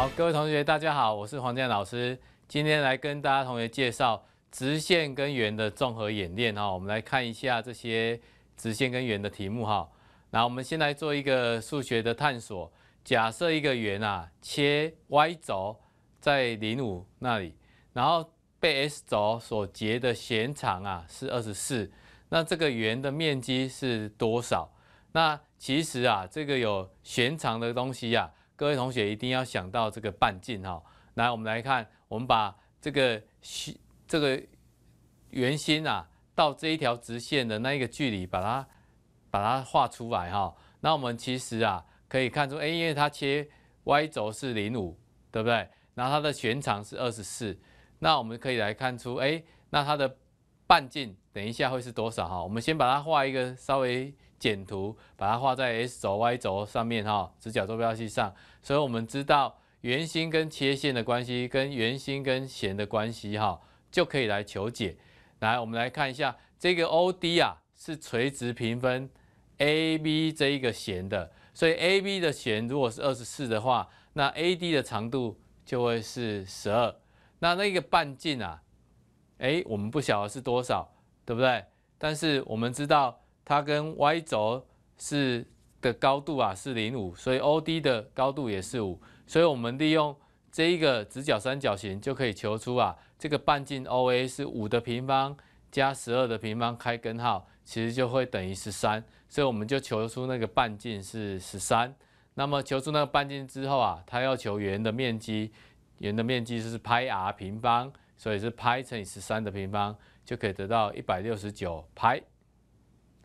好，各位同学，大家好，我是黄建老师。今天来跟大家同学介绍直线跟圆的综合演练哈。我们来看一下这些直线跟圆的题目哈。那我们先来做一个数学的探索。假设一个圆啊，切 y 轴在零五那里，然后被 s 轴所截的弦长啊是二十四，那这个圆的面积是多少？那其实啊，这个有弦长的东西呀。各位同学一定要想到这个半径哈，来，我们来看，我们把这个这个圆心啊，到这一条直线的那一个距离，把它把它画出来哈。那我们其实啊，可以看出，哎，因为它切 y 轴是零五，对不对？然后它的旋长是二十四，那我们可以来看出，哎，那它的半径等一下会是多少哈？我们先把它画一个稍微。简图把它画在 S 轴、Y 轴上面哈，直角坐标系上，所以我们知道圆心跟切线的关系，跟圆心跟弦的关系哈，就可以来求解。来，我们来看一下这个 OD 啊，是垂直平分 AB 这一个弦的，所以 AB 的弦如果是二十四的话，那 AD 的长度就会是十二。那那个半径啊，哎，我们不晓得是多少，对不对？但是我们知道。它跟 y 轴是的高度啊是零五，所以 OD 的高度也是五，所以我们利用这一个直角三角形就可以求出啊这个半径 OA 是五的平方加十二的平方开根号，其实就会等于十三，所以我们就求出那个半径是十三。那么求出那个半径之后啊，它要求圆的面积，圆的面积是派 r 平方，所以是派乘以十三的平方，就可以得到一百六十九派。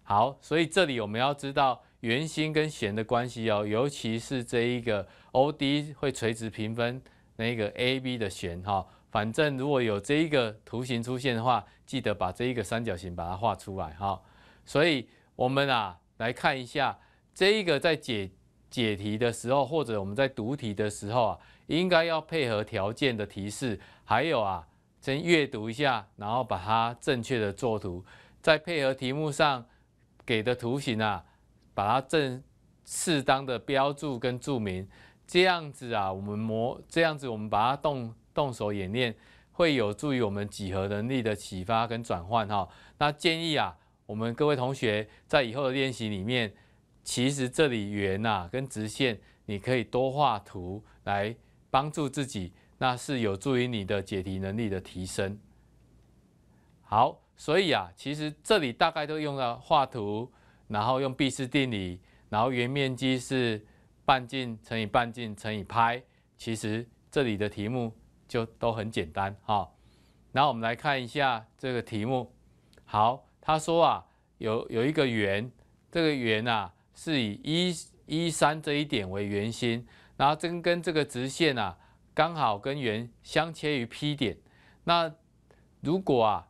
好，所以这里我们要知道圆心跟弦的关系哦，尤其是这一个 OD 会垂直平分那个 AB 的弦哈。反正如果有这一个图形出现的话，记得把这一个三角形把它画出来哈。所以我们啊来看一下这一个在解解题的时候，或者我们在读题的时候啊，应该要配合条件的提示，还有啊先阅读一下，然后把它正确的作图，再配合题目上。给的图形啊，把它正适当的标注跟注明，这样子啊，我们模这样子我们把它动动手演练，会有助于我们几何能力的启发跟转换哈。那建议啊，我们各位同学在以后的练习里面，其实这里圆呐跟直线，你可以多画图来帮助自己，那是有助于你的解题能力的提升。好。所以啊，其实这里大概都用了画图，然后用毕氏定理，然后圆面积是半径乘以半径乘以派。其实这里的题目就都很简单哈。然后我们来看一下这个题目。好，他说啊，有有一个圆，这个圆啊是以一一三这一点为圆心，然后跟跟这个直线啊刚好跟圆相切于 P 点。那如果啊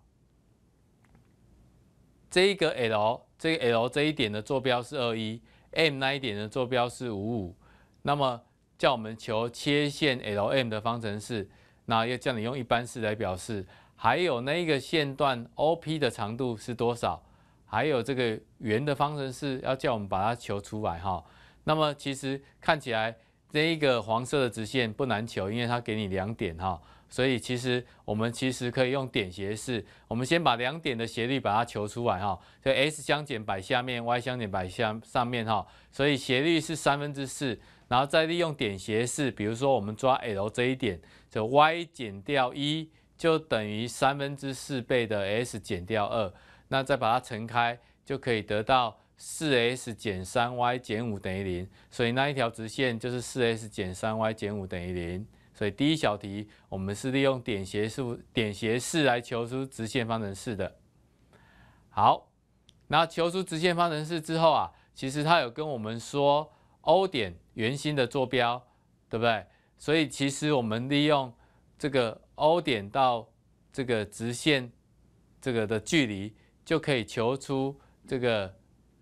这一个 L，这个 L 这一点的坐标是二一，M 那一点的坐标是五五，那么叫我们求切线 LM 的方程式，那要叫你用一般式来表示，还有那一个线段 OP 的长度是多少？还有这个圆的方程式要叫我们把它求出来哈。那么其实看起来这一个黄色的直线不难求，因为它给你两点哈。所以其实我们其实可以用点斜式，我们先把两点的斜率把它求出来哈，所以 s 相减摆下面，y 相减摆下上面哈，所以斜率是三分之四，然后再利用点斜式，比如说我们抓 L 这一点，就 y 减掉一就等于三分之四倍的 s 减掉二，那再把它乘开就可以得到四 s 减三 y 减五等于零，所以那一条直线就是四 s 减三 y 减五等于零。所以第一小题，我们是利用点斜数、点斜式来求出直线方程式的。好，那求出直线方程式之后啊，其实它有跟我们说 O 点圆心的坐标，对不对？所以其实我们利用这个 O 点到这个直线这个的距离，就可以求出这个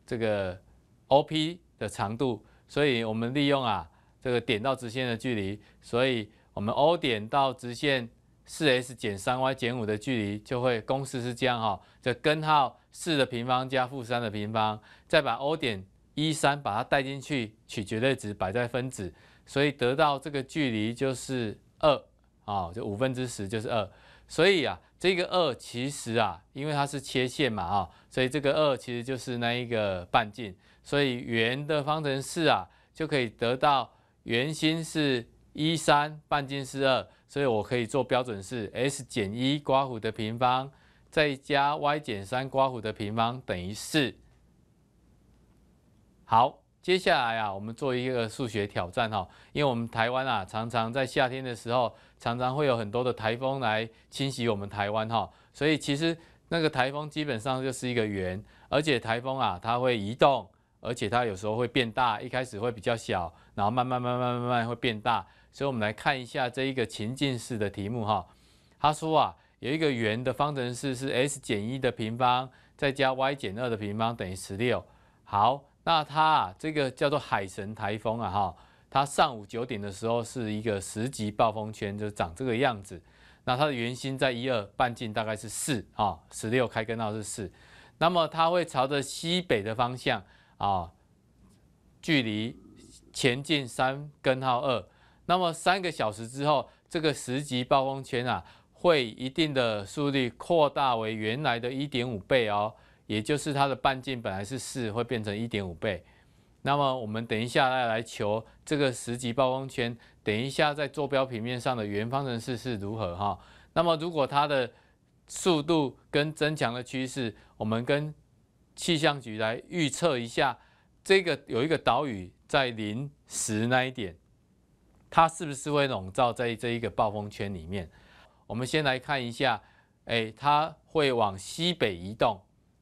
这个 OP 的长度。所以我们利用啊这个点到直线的距离，所以。我们 O 点到直线四 s 减三 y 减五的距离，就会公式是这样哈，这根号四的平方加负三的平方，再把 O 点一三把它带进去，取绝对值摆在分子，所以得到这个距离就是二啊，就五分之十就是二。所以啊，这个二其实啊，因为它是切线嘛啊，所以这个二其实就是那一个半径。所以圆的方程式啊，就可以得到圆心是一三，半径是二，所以我可以做标准式 s 减一刮弧的平方，再加 y 减三刮弧的平方等于四。好，接下来啊，我们做一个数学挑战哈，因为我们台湾啊，常常在夏天的时候，常常会有很多的台风来侵袭我们台湾哈，所以其实那个台风基本上就是一个圆，而且台风啊，它会移动。而且它有时候会变大，一开始会比较小，然后慢慢慢慢慢慢会变大。所以，我们来看一下这一个情境式的题目哈。他说啊，有一个圆的方程式是 s 减一的平方，再加 y 减二的平方等于十六。好，那它啊，这个叫做海神台风啊哈，它上午九点的时候是一个十级暴风圈，就长这个样子。那它的圆心在一二，半径大概是四啊，十六开根号是四。那么它会朝着西北的方向。啊，距离前进三根号二，那么三个小时之后，这个十级暴风圈啊，会一定的速率扩大为原来的一点五倍哦，也就是它的半径本来是四，会变成一点五倍。那么我们等一下再来求这个十级暴风圈，等一下在坐标平面上的圆方程式是如何哈？那么如果它的速度跟增强的趋势，我们跟气象局来预测一下，这个有一个岛屿在零时那一点，它是不是会笼罩在这一个暴风圈里面？我们先来看一下，哎，它会往西北移动，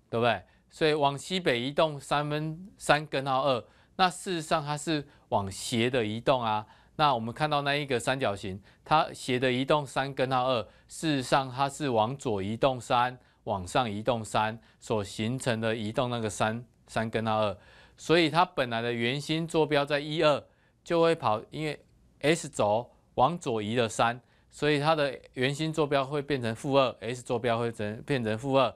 对不对？所以往西北移动三分三根号二，那事实上它是往斜的移动啊。那我们看到那一个三角形，它斜的移动三根号二，事实上它是往左移动三。往上移动三所形成的移动那个三三根号二，所以它本来的圆心坐标在一二，就会跑，因为 s 轴往左移了三，所以它的圆心坐标会变成负二，s 坐标会成变成负二。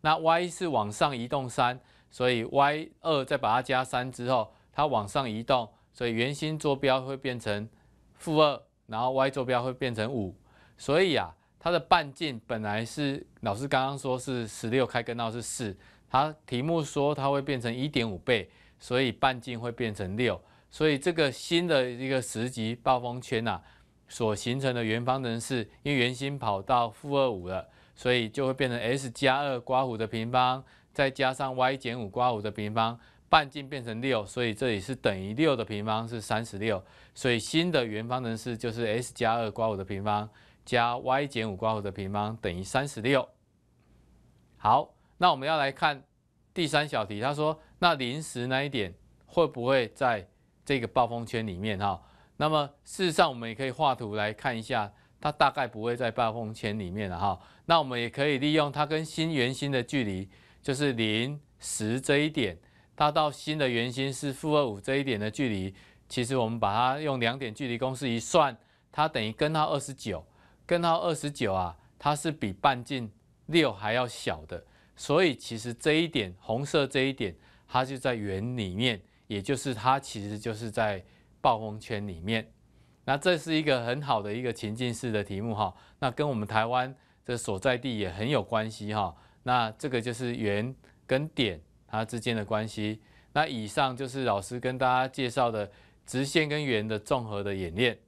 那 y 是往上移动三，所以 y 二再把它加三之后，它往上移动，所以圆心坐标会变成负二，然后 y 坐标会变成五，所以啊。它的半径本来是老师刚刚说是十六开根号是四，它题目说它会变成一点五倍，所以半径会变成六，所以这个新的一个十级暴风圈呐，所形成的圆方程式，因为圆心跑到负二五了，所以就会变成 s 加二刮弧的平方，再加上 y 减五刮弧的平方，半径变成六，所以这里是等于六的平方是三十六，所以新的圆方程式就是 s 加二刮弧的平方。加 y 减五刮弧的平方等于三十六。好，那我们要来看第三小题。他说，那临时那一点会不会在这个暴风圈里面？哈，那么事实上我们也可以画图来看一下，它大概不会在暴风圈里面了哈。那我们也可以利用它跟新圆心的距离，就是零十这一点，它到新的圆心是负二五这一点的距离。其实我们把它用两点距离公式一算，它等于根号二十九。根号二十九啊，它是比半径六还要小的，所以其实这一点红色这一点，它就在圆里面，也就是它其实就是在暴风圈里面。那这是一个很好的一个情境式的题目哈，那跟我们台湾的所在地也很有关系哈。那这个就是圆跟点它之间的关系。那以上就是老师跟大家介绍的直线跟圆的综合的演练。